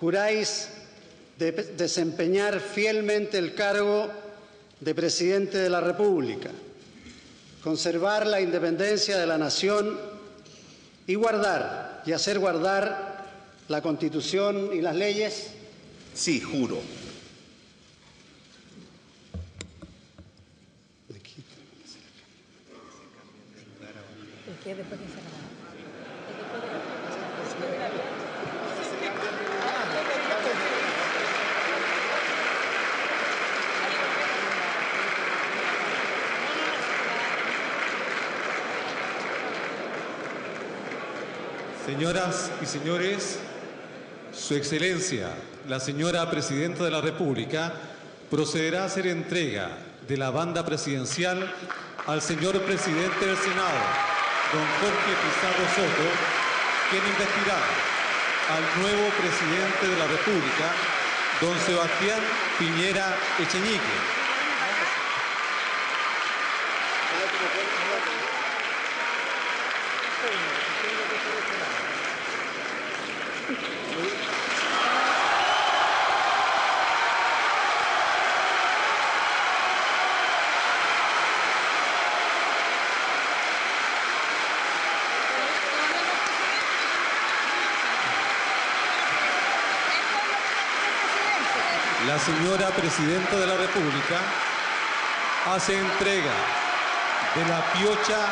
juráis de desempeñar fielmente el cargo de presidente de la República, conservar la independencia de la nación y guardar y hacer guardar la Constitución y las leyes? Sí, juro. Después que se Señoras y señores, Su Excelencia, la señora Presidenta de la República, procederá a hacer entrega de la banda presidencial al señor Presidente del Senado, don Jorge Pizarro Soto, quien investirá al nuevo Presidente de la República, don Sebastián Piñera Echeñique. La señora Presidenta de la República hace entrega de la piocha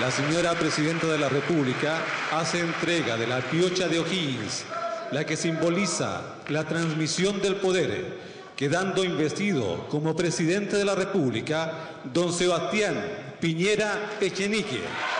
La señora Presidenta de la República hace entrega de la piocha de O'Higgins, la que simboliza la transmisión del poder, quedando investido como Presidente de la República don Sebastián Piñera Echenique.